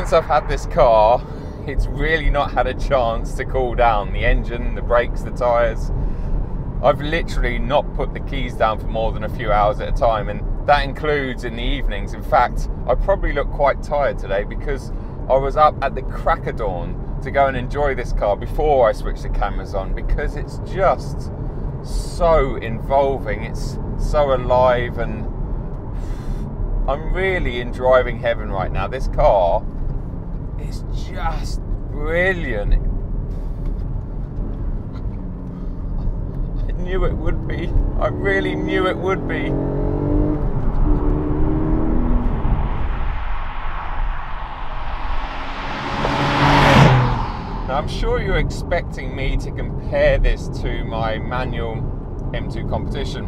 since I've had this car, it's really not had a chance to cool down. The engine, the brakes, the tyres. I've literally not put the keys down for more than a few hours at a time, and that includes in the evenings. In fact, I probably look quite tired today because I was up at the crack of dawn to go and enjoy this car before I switched the cameras on because it's just so involving. It's so alive, and I'm really in driving heaven right now. This car is just brilliant. I knew it would be. I really knew it would be. Now, I'm sure you're expecting me to compare this to my manual M2 competition.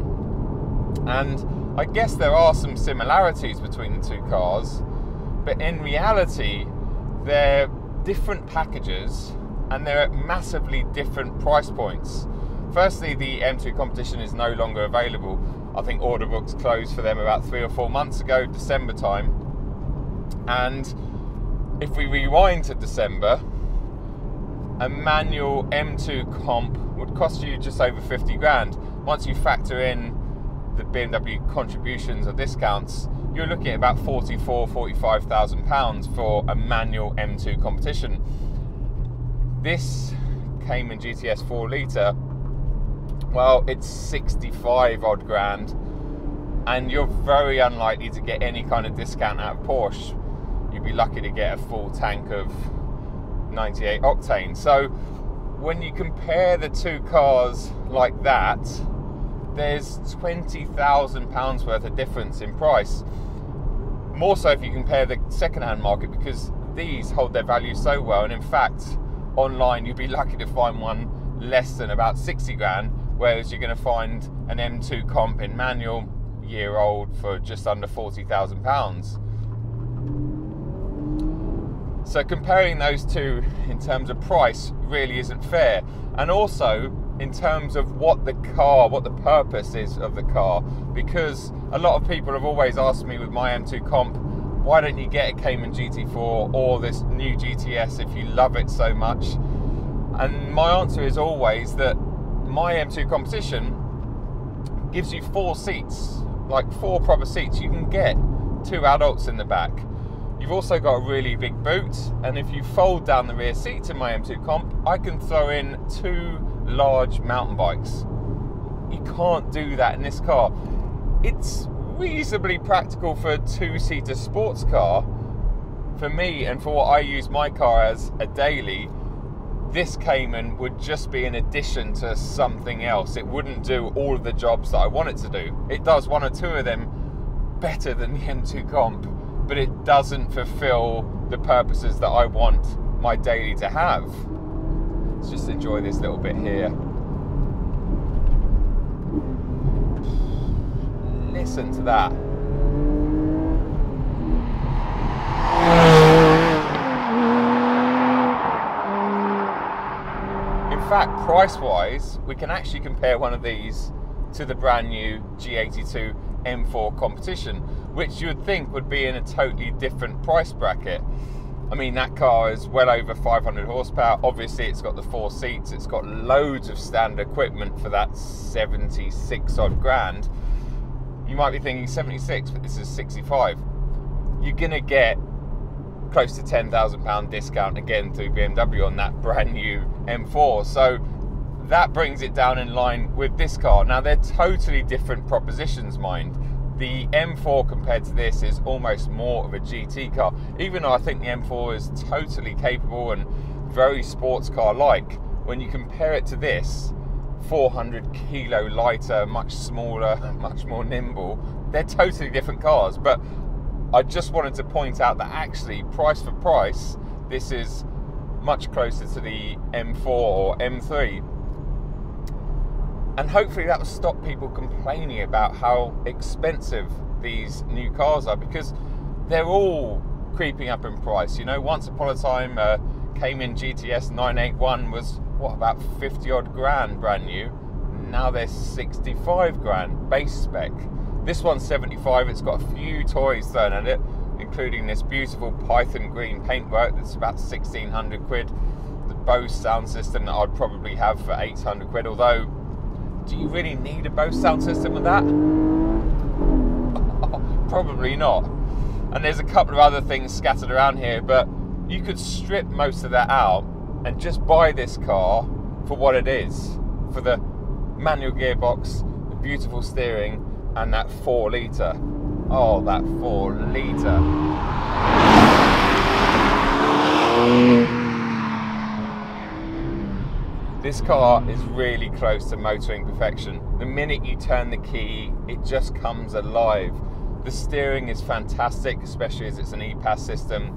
And I guess there are some similarities between the two cars, but in reality, they're different packages and they're at massively different price points. Firstly, the M2 competition is no longer available. I think order books closed for them about three or four months ago, December time. And if we rewind to December, a manual M2 comp would cost you just over 50 grand. Once you factor in the BMW contributions or discounts, you're looking at about 44, 45,000 pounds for a manual M2 competition. This Cayman GTS 4 litre, well, it's 65 odd grand, and you're very unlikely to get any kind of discount out of Porsche. You'd be lucky to get a full tank of 98 octane. So when you compare the two cars like that, there's £20,000 worth of difference in price. More so if you compare the second-hand market because these hold their value so well and in fact online you'd be lucky to find one less than about 60 grand whereas you're going to find an M2 comp in manual year old for just under 40,000 pounds. So comparing those two in terms of price really isn't fair. And also in terms of what the car, what the purpose is of the car. Because a lot of people have always asked me with my M2 comp, why don't you get a Cayman GT4 or this new GTS if you love it so much? And my answer is always that my M2 competition gives you four seats, like four proper seats. You can get two adults in the back You've also got a really big boot, and if you fold down the rear seat in my M2 Comp, I can throw in two large mountain bikes. You can't do that in this car. It's reasonably practical for a two-seater sports car. For me, and for what I use my car as a daily, this Cayman would just be an addition to something else. It wouldn't do all of the jobs that I want it to do. It does one or two of them better than the M2 Comp but it doesn't fulfill the purposes that I want my daily to have. Let's just enjoy this little bit here. Listen to that. In fact, price wise, we can actually compare one of these to the brand new G82 M4 competition, which you would think would be in a totally different price bracket. I mean, that car is well over 500 horsepower. Obviously, it's got the four seats, it's got loads of standard equipment for that 76 odd grand. You might be thinking 76, but this is 65. You're going to get close to £10,000 discount again through BMW on that brand new M4. So that brings it down in line with this car. Now, they're totally different propositions, mind. The M4 compared to this is almost more of a GT car, even though I think the M4 is totally capable and very sports car like. When you compare it to this, 400 kilo lighter, much smaller, much more nimble, they're totally different cars. But I just wanted to point out that actually, price for price, this is much closer to the M4 or M3 and hopefully that will stop people complaining about how expensive these new cars are because they're all creeping up in price. You know, once upon a time, uh, Cayman GTS 981 was what about 50 odd grand brand new. Now they're 65 grand base spec. This one's 75. It's got a few toys thrown at it. including this beautiful Python green paintwork that's about 1600 quid. The Bose sound system that I'd probably have for 800 quid. Although, do you really need a Bose sound system with that? probably not. And there's a couple of other things scattered around here, but you could strip most of that out and just buy this car for what it is for the manual gearbox, the beautiful steering, and that four litre. Oh, that four litre. This car is really close to motoring perfection. The minute you turn the key, it just comes alive. The steering is fantastic, especially as it's an EPAS system.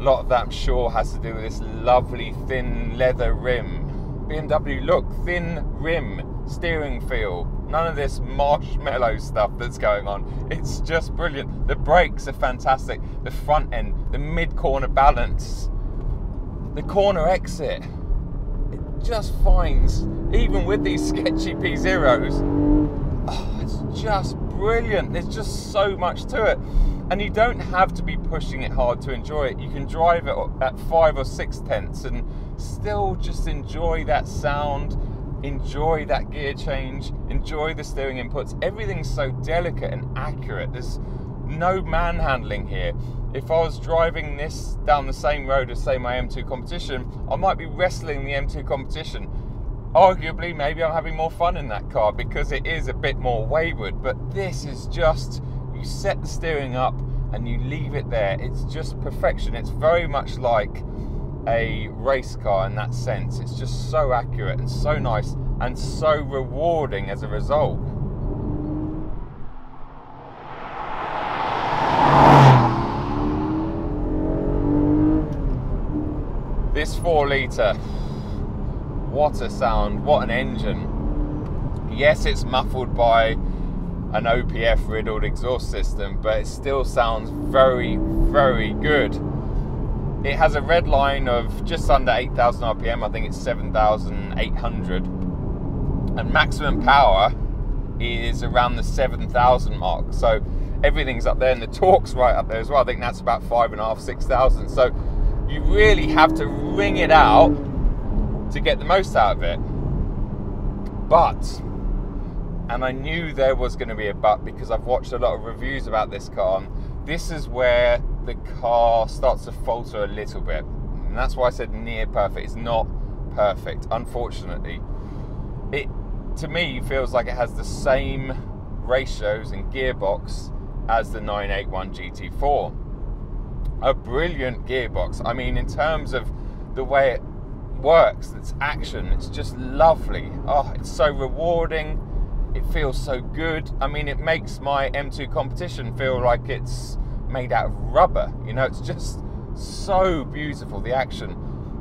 A lot of that, I'm sure, has to do with this lovely thin leather rim. BMW, look, thin rim, steering feel. None of this marshmallow stuff that's going on. It's just brilliant. The brakes are fantastic. The front end, the mid corner balance, the corner exit. Just finds, even with these sketchy P0s, oh, it's just brilliant. There's just so much to it. And you don't have to be pushing it hard to enjoy it. You can drive it at five or six tenths and still just enjoy that sound, enjoy that gear change, enjoy the steering inputs. Everything's so delicate and accurate. There's no manhandling here. If I was driving this down the same road as, say, my M2 competition, I might be wrestling the M2 competition. Arguably maybe I'm having more fun in that car because it is a bit more wayward but this is just you set the steering up and you leave it there. It's just perfection. It's very much like a race car in that sense. It's just so accurate and so nice and so rewarding as a result this 4 litre what a sound, what an engine. Yes, it's muffled by an OPF riddled exhaust system, but it still sounds very, very good. It has a red line of just under 8,000 RPM, I think it's 7,800, and maximum power is around the 7,000 mark. So everything's up there, and the torque's right up there as well. I think that's about five and a half, six thousand. So you really have to wring it out to get the most out of it. But, and I knew there was going to be a but because I've watched a lot of reviews about this car, this is where the car starts to falter a little bit. And that's why I said near perfect. It's not perfect, unfortunately. It, to me, feels like it has the same ratios and gearbox as the 981 GT4. A brilliant gearbox. I mean, in terms of the way it works, it's action, it's just lovely. Oh, it's so rewarding. It feels so good. I mean, it makes my M2 competition feel like it's made out of rubber. You know, it's just so beautiful, the action.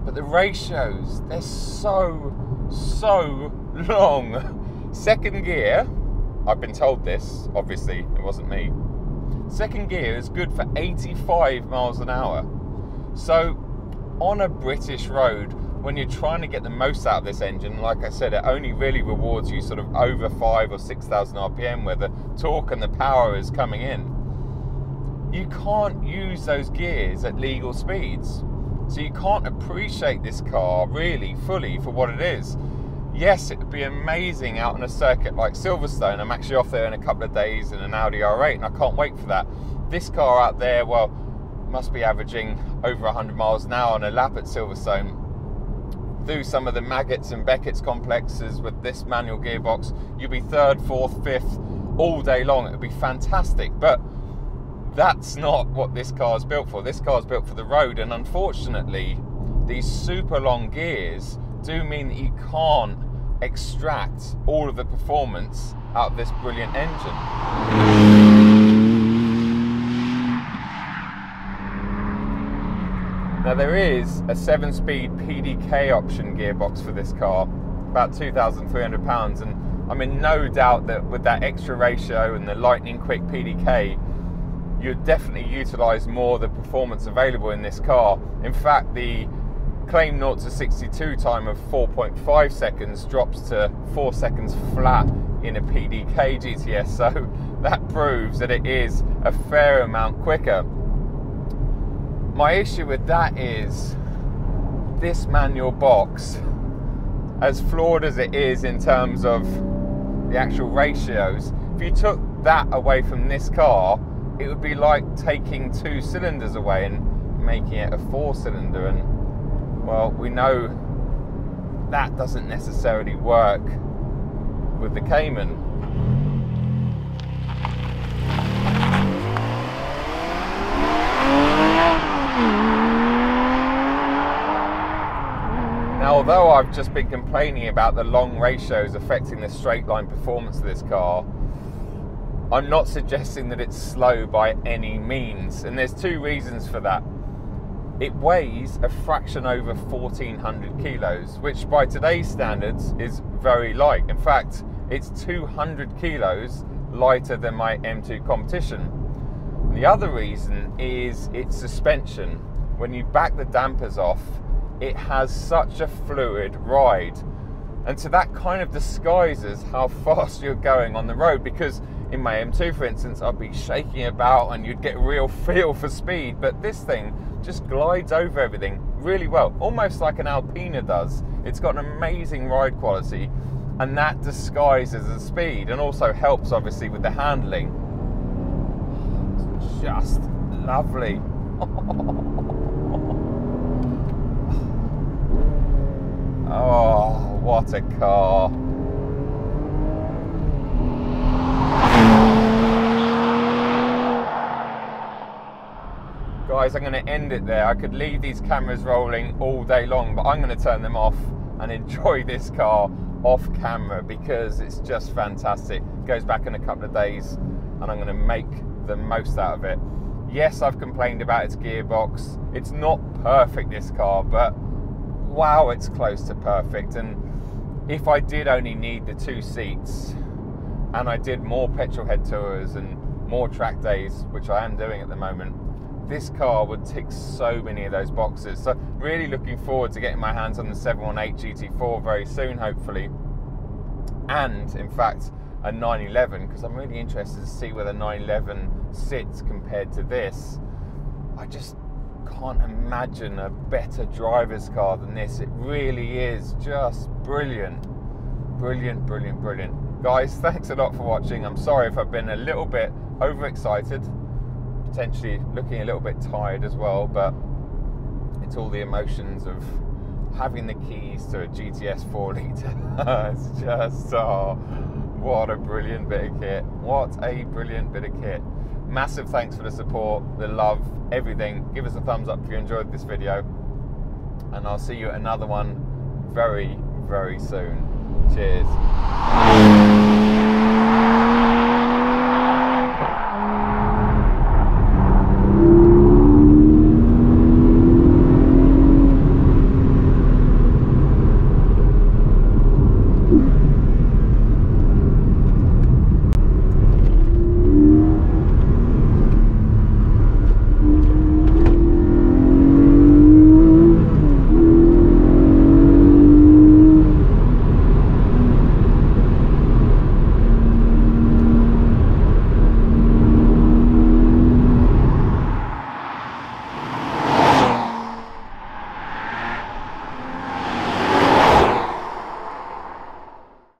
But the ratios, they're so, so long. Second gear, I've been told this, obviously, it wasn't me. Second gear is good for 85 miles an hour. So, on a British road, when you're trying to get the most out of this engine, like I said, it only really rewards you sort of over five or six thousand RPM where the torque and the power is coming in. You can't use those gears at legal speeds. So you can't appreciate this car really fully for what it is. Yes, it would be amazing out on a circuit like Silverstone. I'm actually off there in a couple of days in an Audi R8 and I can't wait for that. This car out there, well, must be averaging over 100 miles an hour on a lap at Silverstone through some of the Maggotts and Becketts complexes with this manual gearbox, you'll be third, fourth, fifth all day long. It would be fantastic. But that's not what this car is built for. This car is built for the road, and unfortunately, these super long gears do mean that you can't extract all of the performance out of this brilliant engine. Now there is a seven speed PDK option gearbox for this car, about £2,300 and I'm in no doubt that with that extra ratio and the lightning quick PDK, you'd definitely utilise more the performance available in this car. In fact, the claim 0 to 62 time of 4.5 seconds drops to 4 seconds flat in a PDK GTS, so that proves that it is a fair amount quicker. My issue with that is this manual box, as flawed as it is in terms of the actual ratios, if you took that away from this car, it would be like taking two cylinders away and making it a four cylinder. And well, we know that doesn't necessarily work with the Cayman. Now, although I've just been complaining about the long ratios affecting the straight line performance of this car, I'm not suggesting that it's slow by any means, and there's two reasons for that. It weighs a fraction over 1400 kilos, which by today's standards is very light. In fact, it's 200 kilos lighter than my M2 competition. The other reason is its suspension. When you back the dampers off, it has such a fluid ride. And so that kind of disguises how fast you're going on the road because in my M2, for instance, I'd be shaking about and you'd get real feel for speed. But this thing just glides over everything really well, almost like an Alpina does. It's got an amazing ride quality, and that disguises the speed and also helps, obviously, with the handling. It's just lovely. oh, what a car! Guys, I'm going to end it there. I could leave these cameras rolling all day long, but I'm going to turn them off and enjoy this car off camera because it's just fantastic. Goes back in a couple of days and I'm going to make the most out of it. Yes, I've complained about its gearbox. It's not perfect, this car, but wow, it's close to perfect. And if I did only need the two seats and I did more petrol head tours and more track days, which I am doing at the moment, this car would tick so many of those boxes. So really looking forward to getting my hands on the 718 GT4 very soon, hopefully. And in fact, a 911 because I'm really interested to see where the 911 sits compared to this. I just can't imagine a better driver's car than this. It really is just brilliant. Brilliant, brilliant, brilliant. Guys, thanks a lot for watching. I'm sorry if I've been a little bit overexcited potentially looking a little bit tired as well, but it's all the emotions of having the keys to a GTS 4 litre. it's just, oh, what a brilliant bit of kit. What a brilliant bit of kit. Massive thanks for the support, the love, everything. Give us a thumbs up if you enjoyed this video. And I'll see you at another one very, very soon. Cheers.